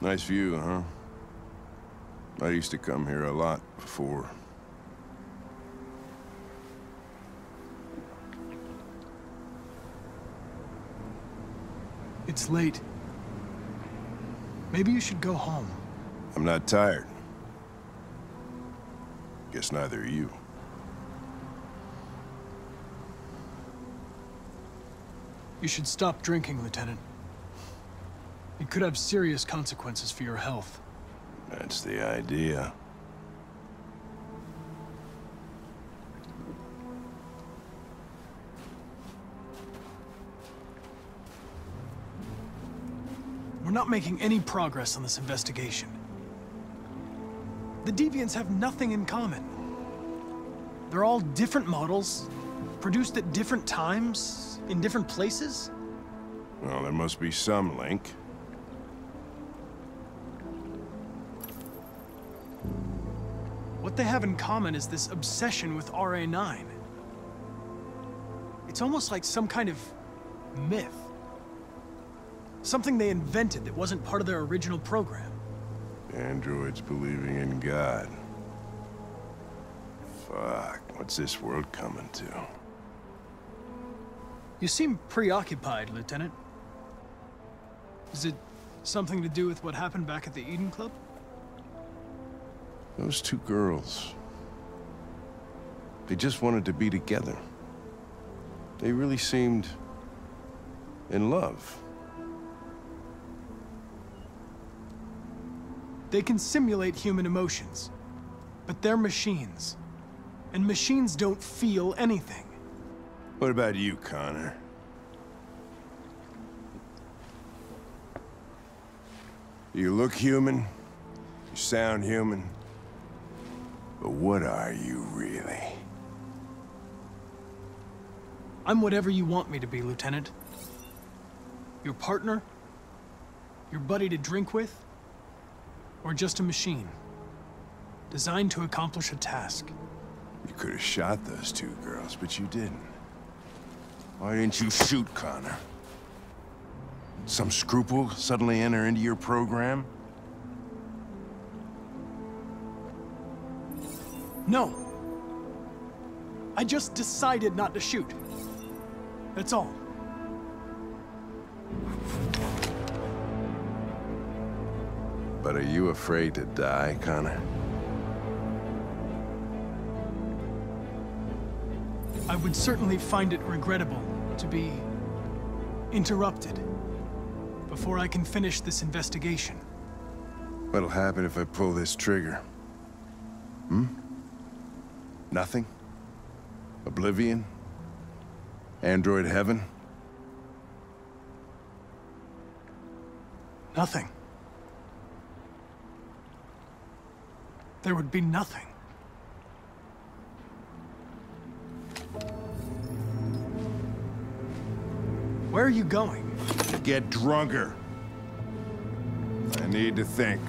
Nice view, huh? I used to come here a lot before. It's late. Maybe you should go home. I'm not tired. Guess neither are you. You should stop drinking, Lieutenant. It could have serious consequences for your health. That's the idea. We're not making any progress on this investigation. The Deviants have nothing in common. They're all different models, produced at different times, in different places. Well, there must be some link. What they have in common is this obsession with RA9. It's almost like some kind of myth. Something they invented that wasn't part of their original program. Androids believing in God. Fuck, what's this world coming to? You seem preoccupied, Lieutenant. Is it something to do with what happened back at the Eden Club? Those two girls. They just wanted to be together. They really seemed... in love. They can simulate human emotions, but they're machines. And machines don't feel anything. What about you, Connor? You look human, you sound human, but what are you really? I'm whatever you want me to be, Lieutenant. Your partner? Your buddy to drink with? Or just a machine? Designed to accomplish a task. You could have shot those two girls, but you didn't. Why didn't you shoot Connor? Some scruple suddenly enter into your program? No. I just decided not to shoot. That's all. But are you afraid to die, Connor? I would certainly find it regrettable to be interrupted before I can finish this investigation. What'll happen if I pull this trigger? Hmm? Nothing? Oblivion? Android heaven? Nothing. There would be nothing. Where are you going? Get drunker. I need to think.